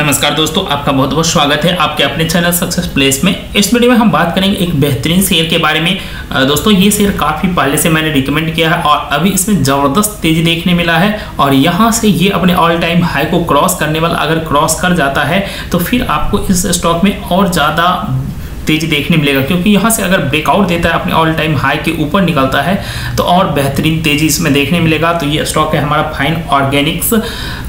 नमस्कार दोस्तों, आपका बहुत बहुत स्वागत है आपके अपने चैनल सक्सेस प्लेस में। इस वीडियो में हम बात करेंगे एक बेहतरीन शेयर के बारे में। दोस्तों, ये शेयर काफ़ी पहले से मैंने रिकमेंड किया है और अभी इसमें ज़बरदस्त तेज़ी देखने मिला है और यहाँ से ये अपने ऑल टाइम हाई को क्रॉस करने वाला अगर क्रॉस कर जाता है तो फिर आपको इस स्टॉक में और ज़्यादा तेज़ी देखने मिलेगा, क्योंकि यहाँ से अगर ब्रेकआउट देता है, अपने ऑल टाइम हाई के ऊपर निकलता है तो और बेहतरीन तेज़ी इसमें देखने मिलेगा। तो ये स्टॉक है हमारा फाइन ऑर्गेनिक्स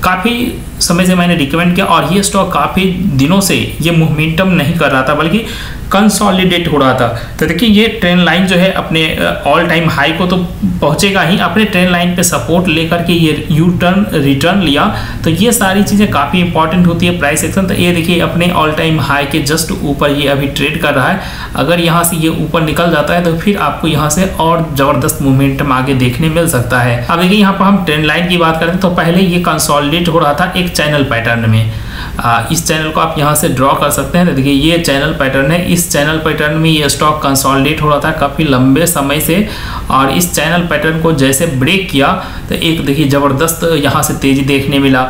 काफ़ी समय से मैंने रिकमेंड किया और ये स्टॉक काफ़ी दिनों से ये मोमेंटम नहीं कर रहा था, बल्कि कंसोलिडेट हो रहा था। तो देखिए, ये ट्रेन लाइन जो है अपने ऑल टाइम हाई को तो पहुंचेगा ही। अपने ट्रेन लाइन पे सपोर्ट लेकर के ये यू टर्न रिटर्न लिया। तो ये सारी चीज़ें काफ़ी इंपॉर्टेंट होती है प्राइस एक्शन तो ये देखिए, अपने ऑल टाइम हाई के जस्ट ऊपर ये अभी ट्रेड कर रहा है। अगर यहाँ से ये ऊपर निकल जाता है तो फिर आपको यहाँ से और ज़बरदस्त मोमेंटम आगे देखने मिल सकता है। अब देखिए, यहाँ पर हम ट्रेंड लाइन की बात करें तो पहले ये कंसॉलिडेट हो रहा था एक चैनल पैटर्न में। आ, इस चैनल को आप यहाँ से ड्रॉ कर सकते हैं। तो देखिए ये चैनल पैटर्न है। इस चैनल पैटर्न में ये स्टॉक कंसोलिडेट हो रहा था काफ़ी लंबे समय से और इस चैनल पैटर्न को जैसे ब्रेक किया तो एक देखिए ज़बरदस्त यहाँ से तेज़ी देखने मिला।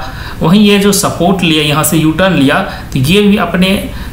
वहीं ये जो सपोर्ट लिया, यहाँ से यू टर्न लिया तो ये भी अपने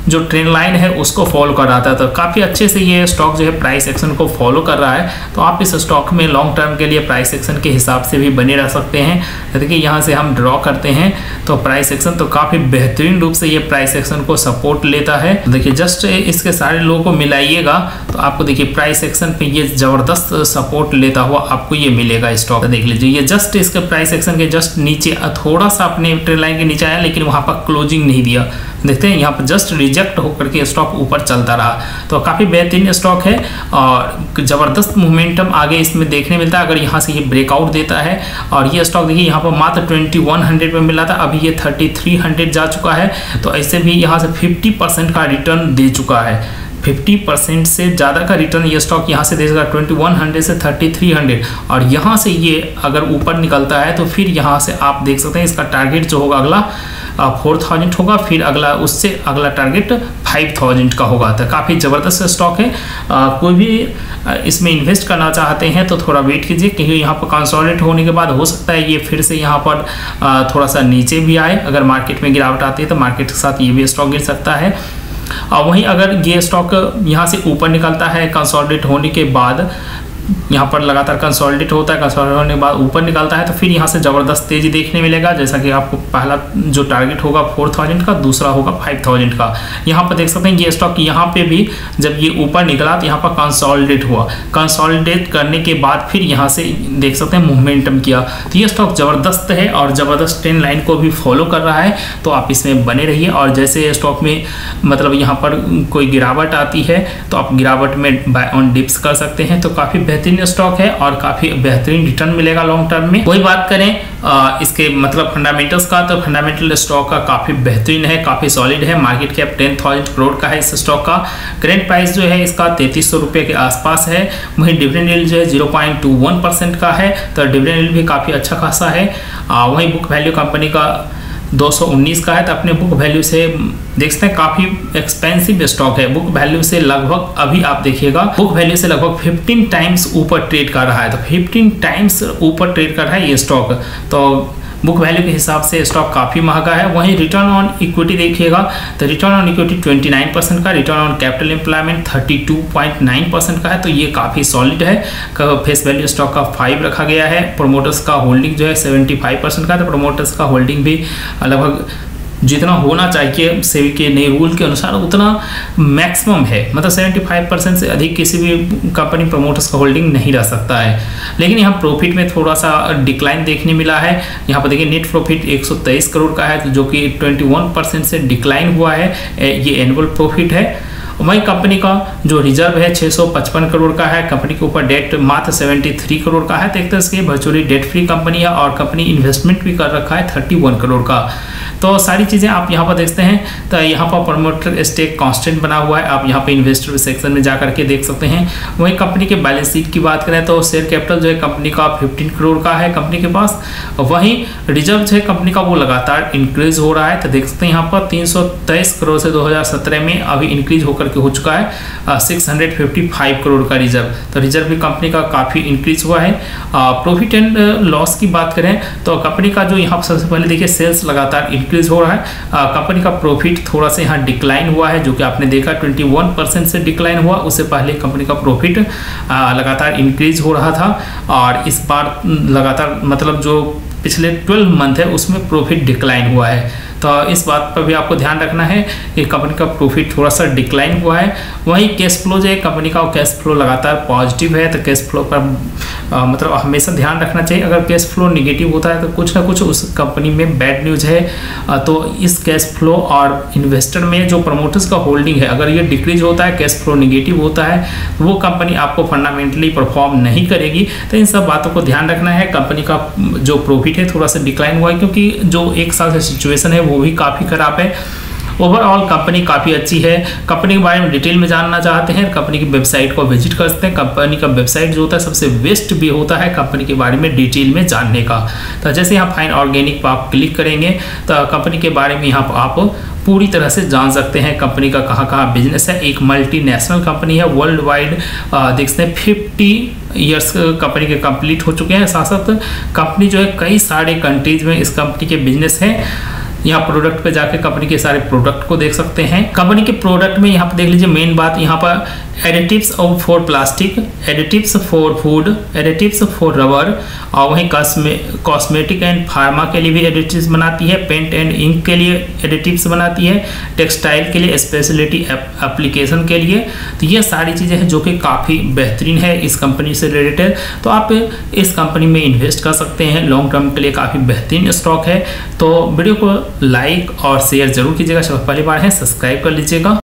जो ट्रेंड लाइन है, उसको फॉलो कर रहा था। तो काफ़ी अच्छे से ये स्टॉक जो है प्राइस एक्शन को फॉलो कर रहा है। तो आप इस स्टॉक में लॉन्ग टर्म के लिए प्राइस एक्शन के हिसाब से भी बने रह सकते हैं। देखिए, यहाँ से हम ड्रॉ करते हैं तो प्राइस एक्शन तो काफ़ी बेहतरीन रूप से ये प्राइस एक्शन को सपोर्ट लेता है। देखिए जस्ट इसके सारे लोगों को मिलाइएगा तो आपको देखिए प्राइस एक्शन पे ये ज़बरदस्त सपोर्ट लेता हुआ आपको ये मिलेगा स्टॉक देख लीजिए, ये जस्ट इसके प्राइस एक्शन के जस्ट नीचे थोड़ा सा अपने ट्रेन लाइन के नीचे आया, लेकिन वहाँ पर क्लोजिंग नहीं दिया। देखते हैं, यहाँ पर जस्ट रिजेक्ट होकर के स्टॉक ऊपर चलता रहा। तो काफ़ी बेहतरीन स्टॉक है और ज़बरदस्त मोमेंटम आगे इसमें देखने मिलता है, अगर यहाँ से ये ब्रेकआउट देता है। और ये स्टॉक देखिए, यहाँ पर मात्र ट्वेंटी वन हंड्रेड में मिला था, अभी ये थर्टी थ्री हंड्रेड जा चुका है। तो ऐसे भी यहाँ से फिफ्टी परसेंट का रिटर्न दे चुका है। 50 परसेंट से ज़्यादा का रिटर्न ये स्टॉक यहाँ से देगा 2100 से 3300 और यहाँ से ये अगर ऊपर निकलता है तो फिर यहाँ से आप देख सकते हैं इसका टारगेट जो होगा अगला फोर थाउज़ेंड होगा फिर अगला उससे अगला टारगेट फाइव थाउज़ेंड का होगा। तो काफ़ी ज़बरदस्त स्टॉक है। आ, कोई भी इसमें इन्वेस्ट करना चाहते हैं तो थोड़ा वेट कीजिए क्योंकि यहाँ पर कंसोलिडेट होने के बाद हो सकता है ये फिर से यहाँ पर थोड़ा सा नीचे भी आए। अगर मार्केट में गिरावट आती है तो मार्केट के साथ ये भी स्टॉक गिर सकता है। वहीं अगर ये स्टॉक यहाँ से ऊपर निकलता है कंसोलिडेट होने के बाद यहाँ पर लगातार कंसोलिडेट होता है कंसोलिडेट होने के बाद ऊपर निकलता है तो फिर यहाँ से ज़बरदस्त तेज़ी देखने मिलेगा, जैसा कि आपको पहला जो टारगेट होगा फोर थाउज़ेंड का, दूसरा होगा फाइव थाउज़ेंड का। यहाँ पर देख सकते हैं, ये स्टॉक यहाँ पे भी जब ये ऊपर निकला तो यहाँ पर कंसोलिडेट हुआ। कंसोलिडेट करने के बाद फिर यहाँ से देख सकते हैं मूवमेंटम किया। तो ये स्टॉक ज़बरदस्त है और ज़बरदस्त ट्रेंड लाइन को भी फॉलो कर रहा है तो आप इसमें बने रहिए। और जैसे स्टॉक में मतलब यहाँ पर कोई गिरावट आती है तो आप गिरावट में बाय ऑन डिप्स कर सकते हैं तो काफ़ी बेहतरीन स्टॉक है और काफ़ी बेहतरीन रिटर्न मिलेगा लॉन्ग टर्म में। वही बात करें आ, इसके मतलब फंडामेंटल्स का तो फंडामेंटल स्टॉक का काफ़ी बेहतरीन है काफ़ी सॉलिड है। Market cap ten thousand crore का है इस स्टॉक का। करेंट प्राइस जो है इसका तैतीस सौ रुपये के आसपास है। वहीं डिविडेंड यील्ड जो है zero point two one percent का है तो डिविडेंड यील्ड भी काफ़ी अच्छा खासा है। वहीं बुक वैल्यू कंपनी का 219 का है तो अपने बुक वैल्यू से देख सकते हैं, काफ़ी एक्सपेंसिव स्टॉक है। बुक वैल्यू से लगभग, अभी आप देखिएगा बुक वैल्यू से लगभग 15 टाइम्स ऊपर ट्रेड कर रहा है। तो 15 टाइम्स ऊपर ट्रेड कर रहा है ये स्टॉक तो बुक वैल्यू के हिसाब से स्टॉक काफ़ी महँगा है। वहीं रिटर्न ऑन इक्विटी देखिएगा तो रिटर्न ऑन इक्विटी 29 परसेंट का return on capital employment 32.9 percent का है तो ये काफ़ी सॉलिड है। फेस वैल्यू स्टॉक का फाइव रखा गया है। प्रोमोटर्स का होल्डिंग जो है 75 परसेंट का तो प्रोमोटर्स का होल्डिंग भी लगभग जितना होना चाहिए सेवी के नए रूल के अनुसार, उतना मैक्सिमम है। मतलब 75 परसेंट से अधिक किसी भी कंपनी प्रमोटर्स का होल्डिंग नहीं रह सकता है। लेकिन यहाँ प्रॉफिट में थोड़ा सा डिक्लाइन देखने मिला है। यहाँ पर देखिए नेट प्रॉफिट 123 करोड़ का है, जो कि 21 परसेंट से डिक्लाइन हुआ है। ये एनुअल प्रॉफिट है। वहीं कंपनी का जो रिज़र्व है 655 करोड़ का है, कंपनी के ऊपर डेट मात्र 73 करोड़ का है। तो एक तरह से वर्चुअली डेट फ्री कंपनी है और कंपनी इन्वेस्टमेंट भी कर रखा है 31 करोड़ का। तो सारी चीज़ें आप यहाँ पर देखते हैं। तो यहाँ पर प्रमोटर स्टेक कांस्टेंट बना हुआ है। आप यहाँ पर इन्वेस्टर सेक्शन में जा करके देख सकते हैं। वहीं कंपनी के बैलेंस शीट की बात करें तो शेयर कैपिटल जो है कंपनी का 15 करोड़ का है कंपनी के पास। वहीं रिज़र्व जो है कंपनी का वो लगातार इंक्रीज हो रहा है। तो देख सकते हैं यहाँ पर तीन सौ तेईस करोड़ से 2017 में अभी इंक्रीज होकर के हो चुका है सिक्स करोड़ का रिज़र्व तो रिज़र्व भी कंपनी का काफ़ी इंक्रीज हुआ है। प्रॉफिट एंड लॉस की बात करें तो कंपनी का जो यहाँ सबसे पहले देखिए सेल्स लगातार इंक्रीज हो रहा है। कंपनी का प्रॉफिट थोड़ा सा यहाँ डिक्लाइन हुआ है, जो कि आपने देखा 21 परसेंट से डिक्लाइन हुआ। उससे पहले कंपनी का प्रॉफिट लगातार इंक्रीज हो रहा था। और इस बार लगातार मतलब जो पिछले 12 मंथ है, उसमें प्रॉफिट डिक्लाइन हुआ है। तो इस बात पर भी आपको ध्यान रखना है कि कंपनी का प्रॉफिट थोड़ा सा डिक्लाइन हुआ है। वहीं कैश फ्लो जो है कंपनी का कैश फ्लो लगातार पॉजिटिव है तो कैश फ्लो पर आ, मतलब हमेशा ध्यान रखना चाहिए। अगर कैश फ्लो निगेटिव होता है तो कुछ ना कुछ उस कंपनी में बैड न्यूज़ है। आ, तो इस कैश फ्लो और इन्वेस्टर में जो प्रमोटर्स का होल्डिंग है अगर ये डिक्रीज होता है कैश फ्लो निगेटिव होता है तो वो कंपनी आपको फंडामेंटली परफॉर्म नहीं करेगी। तो इन सब बातों को ध्यान रखना है। कंपनी का जो प्रॉफिट है थोड़ा सा डिक्लाइन हुआ है क्योंकि जो एक साल से सिचुएशन है वो भी काफ़ी ख़राब है। ओवरऑल कंपनी काफ़ी अच्छी है। कंपनी के बारे में डिटेल में जानना चाहते हैं। कंपनी की वेबसाइट को विज़िट कर सकते हैं। कंपनी का वेबसाइट जो होता है, सबसे बेस्ट भी होता है कंपनी के बारे में डिटेल में जानने का। तो जैसे यहाँ फाइन ऑर्गेनिक पर आप क्लिक करेंगे तो कंपनी के बारे में यहाँ पर आप पूरी तरह से जान सकते हैं कंपनी का कहाँ कहाँ बिज़नेस है। एक मल्टीनेशनल कंपनी है वर्ल्ड वाइड देख सकते हैं फिफ्टी ईयर्स कंपनी के कंप्लीट हो चुके हैं। साथ साथ कंपनी जो है, कई सारे कंट्रीज़ में इस कंपनी के बिज़नेस हैं। यहाँ प्रोडक्ट पे जाके कंपनी के सारे प्रोडक्ट को देख सकते हैं। कंपनी के प्रोडक्ट में यहाँ पर देख लीजिए मेन बात, यहाँ पर additives for plastic additives for food additives for rubber और वहीं कॉस्मेटिक एंड फार्मा के लिए भी एडिटिव्स बनाती है पेंट एंड इंक के लिए एडिटिव्स बनाती है टेक्सटाइल के लिए स्पेशलिटी एप्लीकेशन के लिए। तो ये सारी चीज़ें हैं जो कि काफ़ी बेहतरीन है इस कंपनी से रिलेटेड तो आप इस कंपनी में इन्वेस्ट कर सकते हैं लॉन्ग टर्म के लिए काफ़ी बेहतरीन स्टॉक है। तो वीडियो को लाइक और शेयर ज़रूर कीजिएगा। पहली बार है सब्सक्राइब कर लीजिएगा।